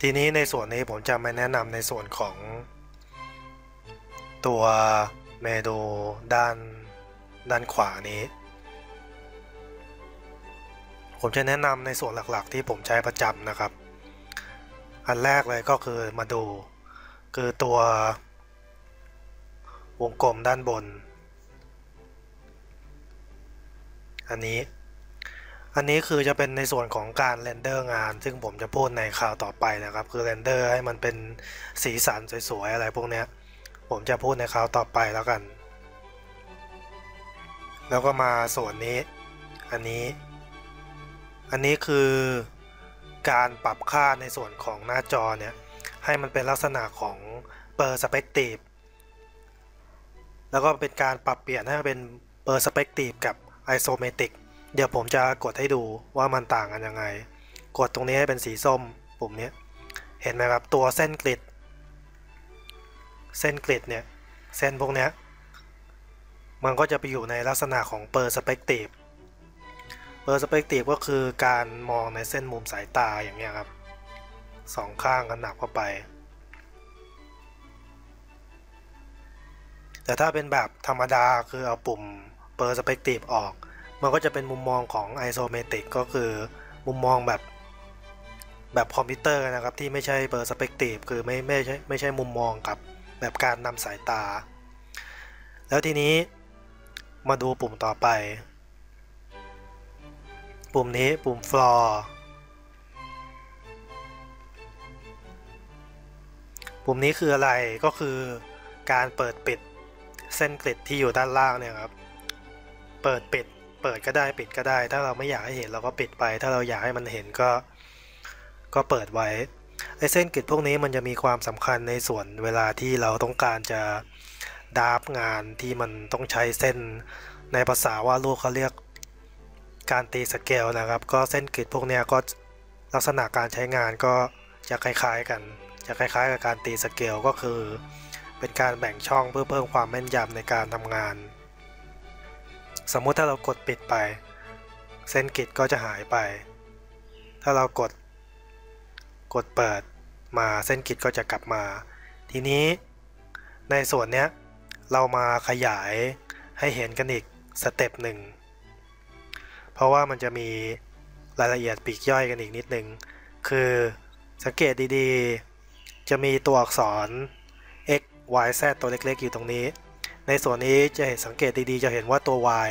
ทีนี้ในส่วนนี้ผมจะม่แนะนำในส่วนของตัวเมนูด้านด้านขวานี้ ผมจะแนะนำในส่วนหลักๆ ที่ผมใช้ประจำนะครับ อันแรกเลยก็คือมาดู คือตัววงกลมด้านบน อันนี้ อันนี้คือจะเป็นในส่วนของการ render งาน ซึ่งผมจะพูดในคราวต่อไปนะครับ คือ render ให้มันเป็นสีสันสวยๆอะไรพวกนี้ผมจะพูดในคราวต่อไปแล้วกัน แล้วก็มาส่วนนี้ อันนี้ อันนี้คือการปรับค่าในส่วนของหน้าจอเนี่ย ให้มันเป็นลักษณะของ perspective แล้วก็เป็นการปรับเปลี่ยนให้เป็นperspective กับ isometric เดี๋ยวผมจะกดให้ดูว่ามันต่างกันยังไง กดตรงนี้ให้เป็นสีส้มปุ่มนี้เห็นไหมครับตัวเส้น grid เส้น grid เนี่ยเส้นพวกนี้มันก็จะไปอยู่ในลักษณะของ perspective perspective ก็คือการมองในเส้นมุมสายตาอย่างเงี้ยครับสองข้างกันหนักเข้าไป แต่ถ้าเป็นแบบธรรมดาคือเอาปุ่ม perspective ออก มันก็จะเป็นมุมมองของ isometric ก็คือมุมมองแบบแบบคอมพิวเตอร์นะครับ ที่ไม่ใช่ perspective คือไม่ไม่ใช่ไม่ใช่มุมมองกับแบบการนำสายตา แล้วทีนี้มาดูปุ่มต่อไป ปุ่มนี้ปุ่ม floor ปุ่มนี้คืออะไรก็คือการเปิดปิดเส้นกริดที่อยู่ด้านล่างเนี่ยครับ เปิดปิด เปิดก็ได้ปิดก็ได้ ถ้าเราไม่อยากให้เห็นเราก็ปิดไป ถ้าเราอยากให้มันเห็นก็ ก็เปิดไว้ไอเส้นกริดพวกนี้มันจะมีความสำคัญในส่วนเวลาที่เราต้องการจะดาบงานที่มันต้องใช้เส้นในภาษาว่าลูกเขาเรียกการตีสเกลนะครับ ก็เส้นกริดพวกนี้ก็ลักษณะการใช้งานก็จะคล้ายๆกัน จะคล้ายๆ กับการตีสเกลก็คือ เป็นการแบ่งช่องเพื่อเพิ่มความแม่นยำในการทำงาน สมมุติถ้าเรากดปิดไป เส้น grid ก็จะหายไป ถ้าเรากดกดเปิดมาเส้น grid ก็จะกลับมา ทีนี้ในส่วนเนี้ยเรามาขยายให้เห็นกันอีก step หนึ่ง เพราะว่ามันจะมีรายละเอียดปีกย่อยกันอีกนิดนึง คือสังเกตดีๆ จะมีตัวอักษร x y z ตัวเล็กๆ อยู่ตรงนี้ ในส่วนนี้จะเห็นสังเกตดีๆ จะเห็นว่าตัว y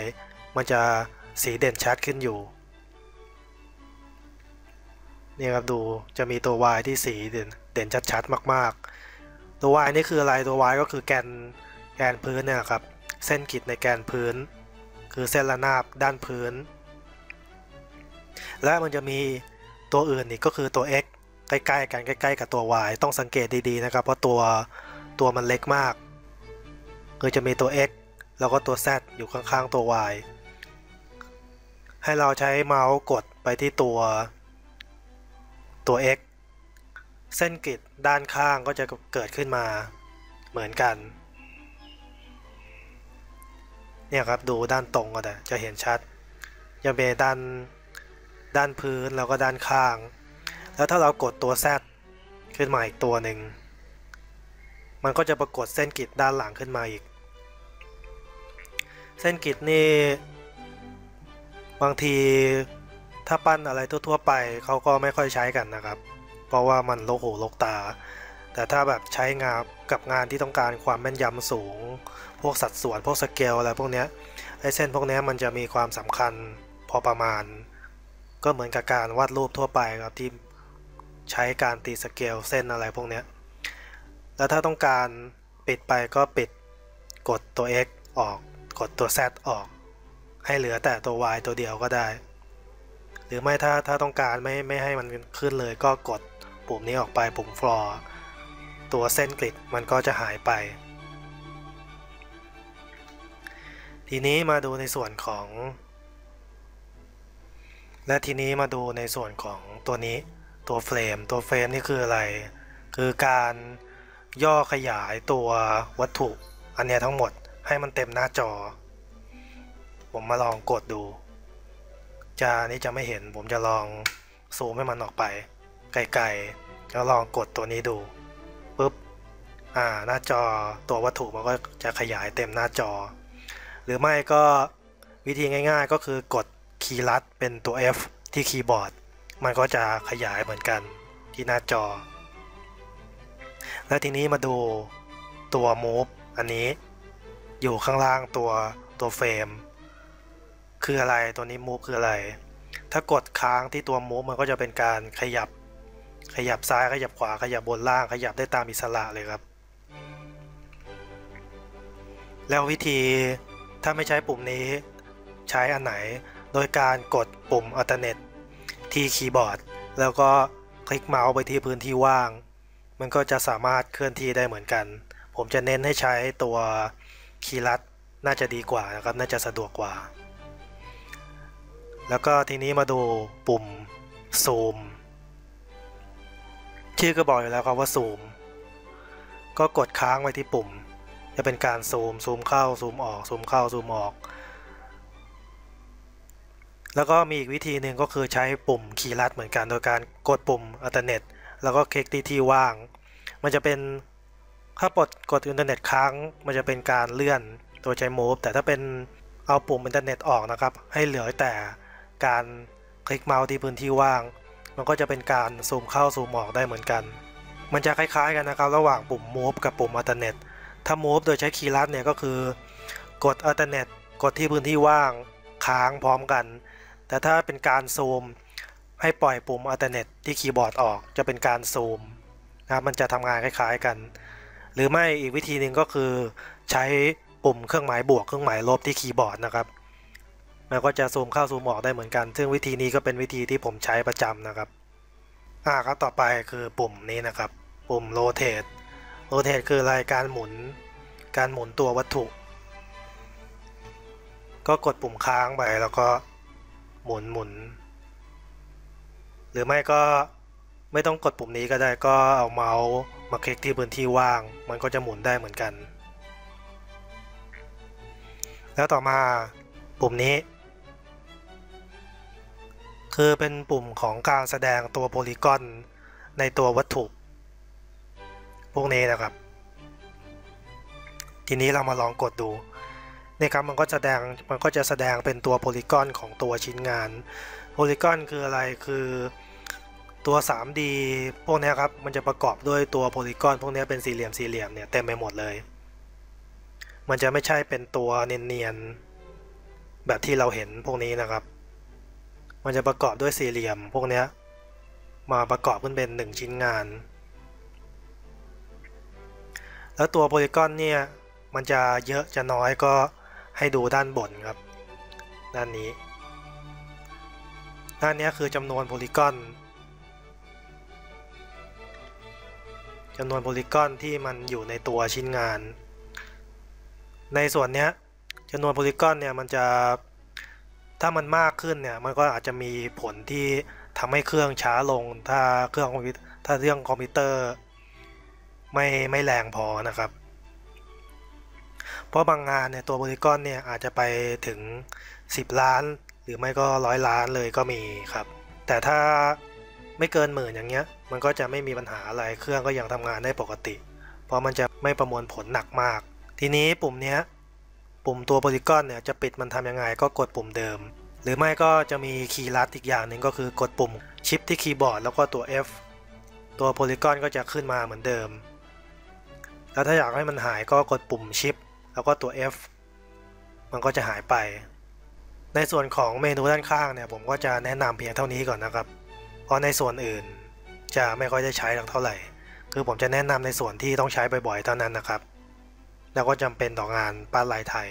มันจะสีเด่นชัดขึ้นอยู่นี่ครับดูจะมีตัว y ที่สีเด่นเด่นชัดๆมาก ๆ ตัว y นี่คืออะไรตัว y ก็คือแกนแกนพื้นเนี่ยครับเส้นขีดในแกนพื้น คือเส้นระนาบด้านพื้น และมันจะมีตัวอื่นอีกก็คือตัว x ใกล้ๆกันใกล้ ๆ กับตัว y ต้องสังเกตดีๆนะครับเพราะตัวตัวมันเล็กมาก คือจะมีตัว x แล้วก็ตัว z อยู่ข้างๆตัว y ให้เราใช้เมาส์กดไปที่ตัวตัว x เส้นกริดด้านข้างก็จะเกิดขึ้นมาเหมือนกัน เนี่ยครับดูด้านตรงก็ได้จะเห็นชัดจะเป็นด้านด้านพื้นแล้วก็ด้านข้าง แล้วถ้าเรากดตัว Z ขึ้นมาอีกตัวหนึ่ง มันก็จะปรากฏเส้นกริดด้านหลังขึ้นมาอีก เส้นกริดนี่ บางทีถ้าปั้นอะไรทั่วๆไปเขาก็ไม่ค่อยใช้กันนะครับ เพราะว่ามันโลกหูโลกตา แต่ถ้าแบบใช้งานกับงานที่ต้องการความแม่นยำสูง พวกสัดส่วนพวกสเกลอะไรพวกนี้ไอ้เส้นพวกนี้มันจะมีความสำคัญพอประมาณ ก็เหมือนกับการวาดรูปทั่วไปครับที่ใช้การตีสเกลเส้นอะไรพวกนี้ แล้วถ้าต้องการปิดไปก็ปิดกดตัว x ออก กดตัว z ออก ให้เหลือแต่ตัว y ตัวเดียวก็ได้ หรือไม่ถ้าถ้าต้องการไม่ไม่ให้มันขึ้นเลยก็กดปุ่มนี้ออกไปปุ่ม floor ตัวเส้นกริดมันก็จะหายไป ทีนี้มาดูในส่วนของ และทีนี้มาดูในส่วนของตัวนี้ตัวเฟรม ตัวเฟรมนี่คืออะไร คือการ ย่อขยายตัววัตถุ อันนี้ทั้งหมดให้มันเต็มหน้าจอ ผมมาลองกดดู จะนี้จะไม่เห็นผมจะลองซูมให้มันออกไป ไกลก็ลองกดตัวนี้ดูปุ๊บอ่าหน้าจอตัววัตถุมันก็จะขยายเต็มหน้าจอ หรือไม่ก็วิธีง่าย ๆ ก็คือกดคีย์ลัดเป็นตัว F ที่คีย์บอร์ด มันก็จะขยายเหมือนกันที่หน้าจอ แล้วทีนี้มาดูตัว move อันนี้อยู่ข้างล่างตัวตัวเฟรมคืออะไรตัวนี้ move คืออะไร ถ้ากดค้างที่ตัว move มันก็จะเป็นการขยับ ขยับซ้ายขยับขวาขยับบนล่างขยับได้ตามอิสระเลยครับ แล้ววิธีถ้าไม่ใช้ปุ่มนี้ใช้อันไหน โดยการกดปุ่ม alternate ที่คีย์บอร์ด แล้วก็คลิกเมาส์ไปที่พื้นที่ว่าง มันก็จะสามารถเคลื่อนที่ได้เหมือนกัน ผมจะเน้นให้ใช้ตัวคีย์ลัดน่าจะดีกว่านะครับ น่าจะสะดวกกว่า แล้วก็ทีนี้มาดูปุ่มซูม ชื่อก็บอกอยู่แล้วครับว่าซูม ก็กดค้างไว้ที่ปุ่ม จะเป็นการซูม ซูมเข้า ซูมออก ซูมเข้า ซูมออก แล้วก็มีอีกวิธีหนึ่งก็คือใช้ปุ่มคีย์ลัดเหมือนกัน โดยการกดปุ่ม alternate แล้วก็คลิกที่ที่ว่าง มันจะเป็นถ้าปลดกด alternate ค้าง มันจะเป็นการเลื่อนตัวใช้ move แต่ถ้าเป็นเอาปุ่ม alternate ออกนะครับ ให้เหลือแต่การคลิกเมาส์ที่พื้นที่ว่าง มันก็จะเป็นการซูมเข้าซูมออกได้เหมือนกัน มันจะคล้ายๆกันนะครับ ระหว่างปุ่ม move กับปุ่ม alternate ถ้า move โดยใช้คีย์ลัดเนี่ยก็คือ กด alternate กดที่พื้นที่ว่างค้างพร้อมกัน แต่ถ้าเป็นการซูม ให้ปล่อยปุ่ม alternate ที่คีย์บอร์ดออกจะเป็นการซูมนะมันจะทำงานคล้ายๆกัน หรือไม่อีกวิธีหนึ่งก็คือใช้ปุ่มเครื่องหมายบวกเครื่องหมายลบที่คีย์บอร์ดนะครับมันก็จะซูมเข้าซูมออกได้เหมือนกัน ซึ่งวิธีนี้ก็เป็นวิธีที่ผมใช้ประจำนะครับอ่าครับต่อไปคือปุ่มนี้นะครับ ปุ่ม rotate rotate คือรายการหมุน การหมุนตัววัตถุ ก็กดปุ่มค้างไปแล้วก็หมุนหมุน หรือไม่ก็ไม่ต้องกดปุ่มนี้ก็ได้ก็เอาเมาส์มาคลิกที่พื้นที่ว่าง มันก็จะหมุนได้เหมือนกัน แล้วต่อมาปุ่มนี้ คือเป็นปุ่มของการแสดงตัวโพลีกอนในตัววัตถุ พวกนี้นะครับ ทีนี้เรามาลองกดดูนี่ครับมันก็แสดงมันก็จะแสดงเป็นตัวโพลีกอนของตัวชิ้นงานโพลีกอนคืออะไรคือ ตัว 3D พวกนี้ครับ มันจะประกอบด้วยตัวโพลีกอนพวกนี้เป็นสี่เหลี่ยมสี่เหลี่ยมเนี่ยเต็มไปหมดเลย มันจะไม่ใช่เป็นตัวเนียนๆแบบที่เราเห็นพวกนี้นะครับ มันจะประกอบด้วยสี่เหลี่ยมพวกนี้มาประกอบขึ้นเป็นหนึ่งชิ้นงาน แล้วตัวโพลีกอนเนี่ยมันจะเยอะจะน้อยก็ให้ดูด้านบนครับ ด้านนี้ ด้านนี้คือจำนวนโพลีกอน จำนวนโพลีกอนที่มันอยู่ในตัวชิ้นงาน ในส่วนนี้จำนวนโพลีกอนเนี่ยมันจะถ้ามันมากขึ้นเนี่ยมันก็อาจจะมีผลที่ทำให้เครื่องช้าลงถ้าเครื่องคอมพิวถ้าเรื่องคอมพิวเตอร์ไม่ไม่แรงพอนะครับ เพราะบางงานเนี่ยตัวโพลีกอนเนี่ยอาจจะไปถึง 10 ล้าน หรือไม่ก็ร้อยล้านเลยก็มีครับ แต่ถ้าไม่เกินหมื่นอย่างเงี้ย มันก็จะไม่มีปัญหาอะไรเครื่องก็ยังทำงานได้ปกติ เพราะมันจะไม่ประมวลผลหนักมาก ทีนี้ปุ่มนี้ปุ่มตัวโพลีกอนเนี่ยจะปิดมันทำยังไงก็กดปุ่มเดิม หรือไม่ก็จะมีคีย์ลัดอีกอย่างหนึ่งก็คือกดปุ่มชิปที่คีย์บอร์ดแล้วก็ตัว F ตัวโพลีกอนก็จะขึ้นมาเหมือนเดิม แล้วถ้าอยากให้มันหายก็กดปุ่มชิปแล้วก็ตัว F มันก็จะหายไป ในส่วนของเมนูด้านข้างเนี่ยผมก็จะแนะนำเพียงเท่านี้ก่อนนะครับ เพราะในส่วนอื่น จะไม่ค่อยได้ใช้เท่าไหร่ คือผมจะแนะนำในส่วนที่ต้องใช้บ่อยๆเท่านั้นนะครับ แล้วก็จำเป็นต่องานป้าลายไทย